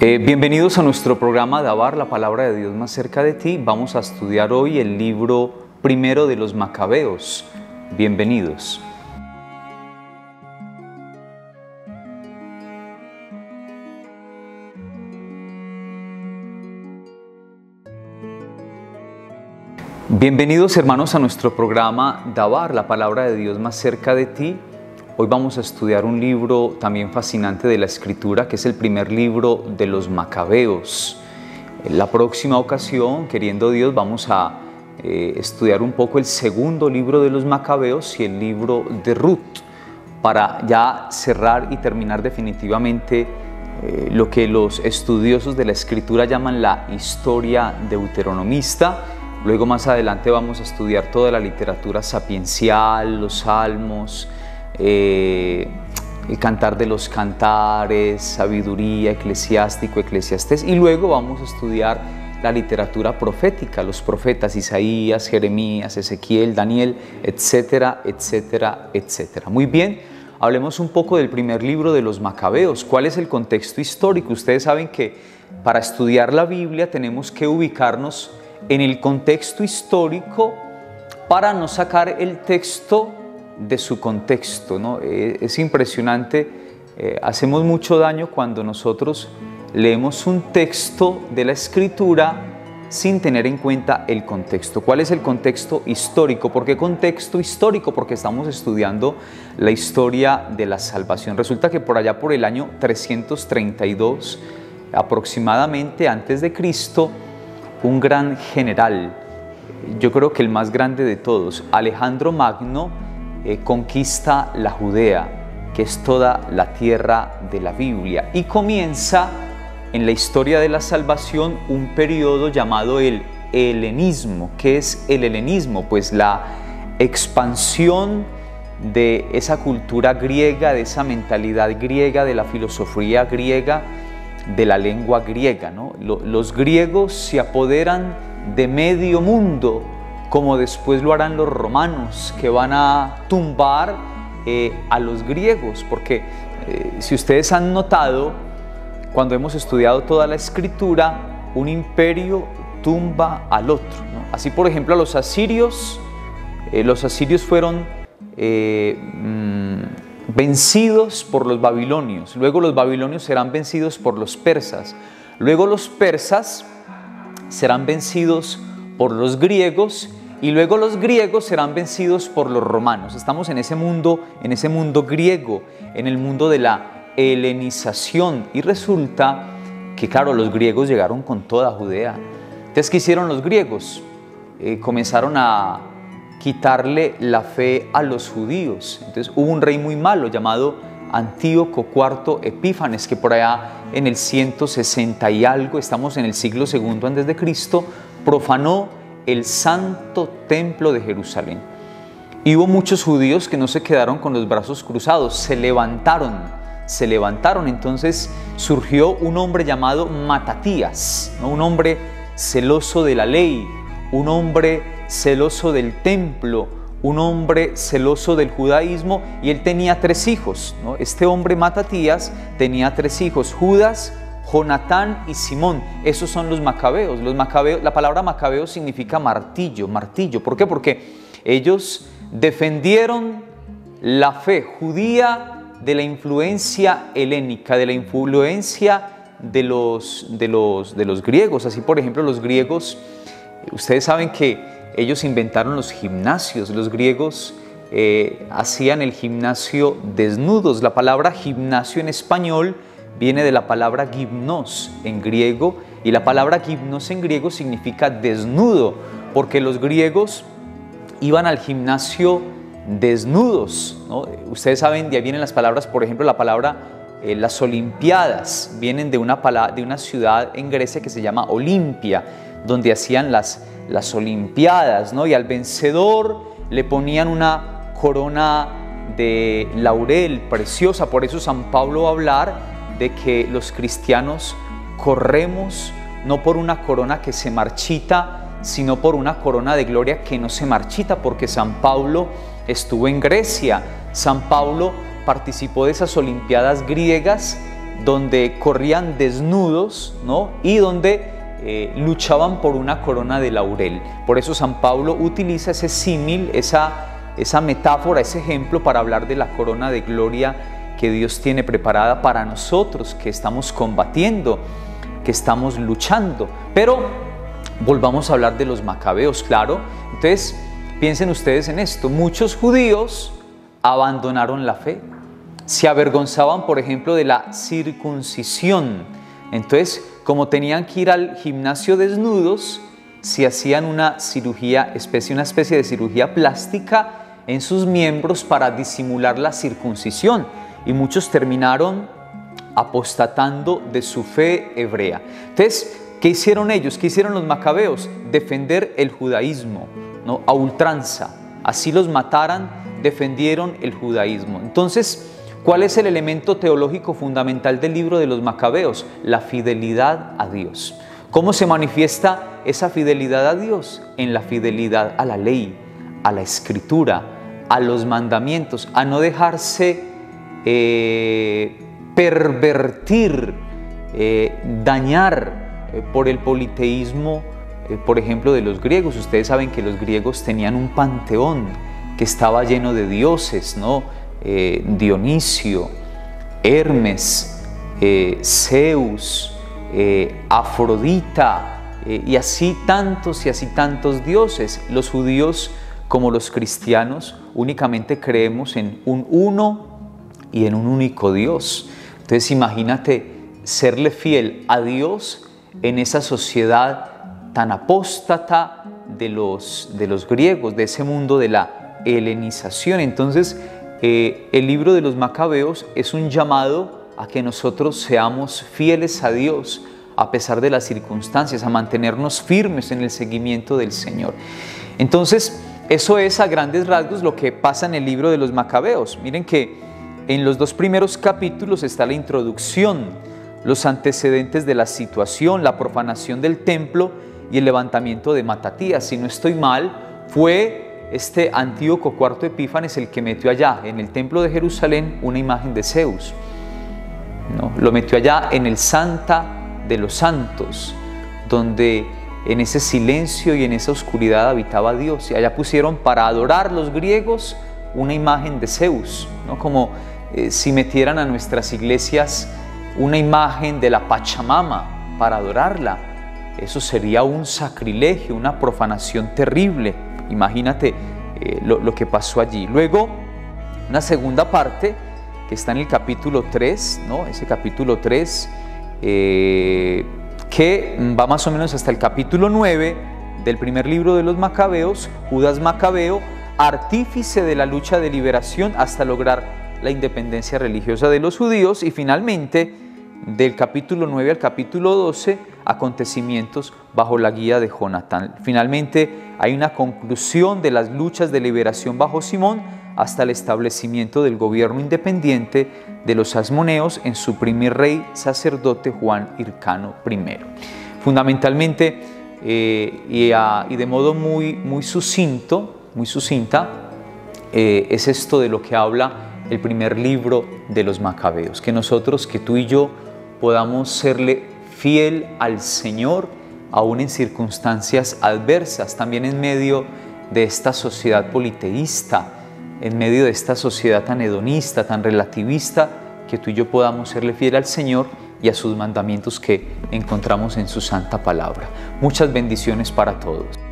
Eh, bienvenidos a nuestro programa Dabar, la palabra de Dios más cerca de ti. Vamos a estudiar hoy el libro primero de los Macabeos. Bienvenidos. Bienvenidos hermanos a nuestro programa Dabar, la palabra de Dios más cerca de ti. Hoy vamos a estudiar un libro también fascinante de la escritura, que es el primer libro de los Macabeos. En la próxima ocasión, queriendo Dios, vamos a eh, estudiar un poco el segundo libro de los Macabeos y el libro de Ruth, para ya cerrar y terminar definitivamente eh, lo que los estudiosos de la escritura llaman la historia deuteronomista. Luego más adelante vamos a estudiar toda la literatura sapiencial, los salmos, eh, el cantar de los cantares, sabiduría, eclesiástico, eclesiastés, y luego vamos a estudiar la literatura profética, los profetas Isaías, Jeremías, Ezequiel, Daniel, etcétera, etcétera, etcétera. Muy bien, hablemos un poco del primer libro de los Macabeos. ¿Cuál es el contexto histórico? Ustedes saben que para estudiar la Biblia tenemos que ubicarnos en el contexto histórico para no sacar el texto de su contexto. ¿no? Eh, es impresionante, eh, hacemos mucho daño cuando nosotros leemos un texto de la escritura sin tener en cuenta el contexto. ¿Cuál es el contexto histórico? ¿Por qué contexto histórico? Porque estamos estudiando la historia de la salvación. Resulta que por allá por el año 332 aproximadamente antes de Cristo, un gran general, yo creo que el más grande de todos, Alejandro Magno, eh, conquista la Judea, que es toda la tierra de la Biblia, y comienza en la historia de la salvación un periodo llamado el helenismo. ¿Qué es el helenismo? Pues la expansión de esa cultura griega, de esa mentalidad griega, de la filosofía griega, de la lengua griega. Los griegos se apoderan de medio mundo como después lo harán los romanos, que van a tumbar eh, a los griegos, porque eh, si ustedes han notado, cuando hemos estudiado toda la escritura, un imperio tumba al otro. Así, por ejemplo, a los asirios, eh, los asirios fueron mm, vencidos por los babilonios, luego los babilonios serán vencidos por los persas, luego los persas serán vencidos por los griegos y luego los griegos serán vencidos por los romanos. Estamos en ese mundo, en ese mundo griego, en el mundo de la helenización y resulta que claro, los griegos llegaron con toda Judea. Entonces, ¿qué hicieron los griegos? Eh, comenzaron a quitarle la fe a los judíos. Entonces hubo un rey muy malo llamado Antíoco IV Epífanes, que por allá en el 160 y algo, estamos en el siglo segundo antes de Cristo, profanó el santo templo de Jerusalén. Y hubo muchos judíos que no se quedaron con los brazos cruzados, se levantaron, se levantaron. Entonces surgió un hombre llamado Matatías, ¿no? un hombre celoso de la ley, un hombre celoso del templo, un hombre celoso del judaísmo y él tenía tres hijos. Este hombre Matatías tenía tres hijos, Judas, Jonatán y Simón, esos son los macabeos. Los macabeos. La palabra macabeo significa martillo, martillo. ¿Por qué? Porque ellos defendieron la fe judía de la influencia helénica, de la influencia de los, de los, de los griegos. Así, por ejemplo, los griegos, ustedes saben que ellos inventaron los gimnasios. Los griegos eh, hacían el gimnasio desnudos. La palabra gimnasio en español viene de la palabra gimnos en griego y la palabra gimnos en griego significa desnudo, porque los griegos iban al gimnasio desnudos. Ustedes saben, de ahí vienen las palabras, por ejemplo, la palabra eh, las Olimpiadas, vienen de una, de una ciudad en Grecia que se llama Olimpia, donde hacían las, las Olimpiadas, ¿no? y al vencedor le ponían una corona de laurel preciosa, por eso San Pablo va a hablar de que los cristianos corremos no por una corona que se marchita, sino por una corona de gloria que no se marchita, porque San Pablo estuvo en Grecia, San Pablo participó de esas Olimpiadas griegas donde corrían desnudos ¿no? y donde eh, luchaban por una corona de laurel. Por eso San Pablo utiliza ese símil, esa, esa metáfora, ese ejemplo para hablar de la corona de gloria que Dios tiene preparada para nosotros, que estamos combatiendo, que estamos luchando. Pero volvamos a hablar de los macabeos, claro. Entonces, piensen ustedes en esto. Muchos judíos abandonaron la fe. Se avergonzaban, por ejemplo, de la circuncisión. Entonces, como tenían que ir al gimnasio desnudos, se hacían una cirugía, especie, una especie de cirugía plástica en sus miembros para disimular la circuncisión. Y muchos terminaron apostatando de su fe hebrea. Entonces, ¿qué hicieron ellos? ¿Qué hicieron los macabeos? Defender el judaísmo, ¿no? a ultranza. Así los mataran, defendieron el judaísmo. Entonces, ¿Cuál es el elemento teológico fundamental del libro de los Macabeos? La fidelidad a Dios. ¿Cómo se manifiesta esa fidelidad a Dios? En la fidelidad a la ley, a la escritura, a los mandamientos, a no dejarse eh, pervertir, eh, dañar eh, por el politeísmo, por ejemplo, de los griegos. Ustedes saben que los griegos tenían un panteón que estaba lleno de dioses, ¿no? Dionisio, Hermes, Zeus, Afrodita, y así tantos y así tantos dioses. Los judíos, como los cristianos, únicamente creemos en un uno y en un único Dios. Entonces imagínate serle fiel a Dios en esa sociedad tan apóstata de los, de los griegos, de ese mundo de la helenización. Entonces, eh, el libro de los macabeos es un llamado a que nosotros seamos fieles a Dios a pesar de las circunstancias, a mantenernos firmes en el seguimiento del Señor. Entonces, eso es a grandes rasgos lo que pasa en el libro de los macabeos. Miren que en los dos primeros capítulos está la introducción, los antecedentes de la situación, la profanación del templo y el levantamiento de Matatías. Si no estoy mal, fue este Antíoco IV Epífanes el que metió allá, en el templo de Jerusalén, una imagen de Zeus. ¿no? Lo metió allá en el Santa de los Santos, donde en ese silencio y en esa oscuridad habitaba Dios. Y allá pusieron para adorar los griegos una imagen de Zeus, ¿no? como eh, si metieran a nuestras iglesias una imagen de la Pachamama para adorarla. Eso sería un sacrilegio, una profanación terrible. Imagínate eh, lo, que pasó allí. Luego, una segunda parte que está en el capítulo 3, ¿no? ese capítulo 3, eh, que va más o menos hasta el capítulo 9 del primer libro de los Macabeos, Judas Macabeo, artífice de la lucha de liberación hasta lograr la independencia religiosa de los judíos y finalmente del capítulo 9 al capítulo 12, acontecimientos bajo la guía de Jonatán. Finalmente hay una conclusión de las luchas de liberación bajo Simón hasta el establecimiento del gobierno independiente de los asmoneos en su primer rey sacerdote Juan Hircano I. Fundamentalmente eh, y, de modo muy, muy sucinto, muy sucinta, eh, es esto de lo que habla el primer libro de los macabeos, que nosotros, que tú y yo podamos serle fiel al Señor aún en circunstancias adversas, también en medio de esta sociedad politeísta, en medio de esta sociedad tan hedonista, tan relativista, que tú y yo podamos serle fiel al Señor y a sus mandamientos que encontramos en su santa palabra. Muchas bendiciones para todos.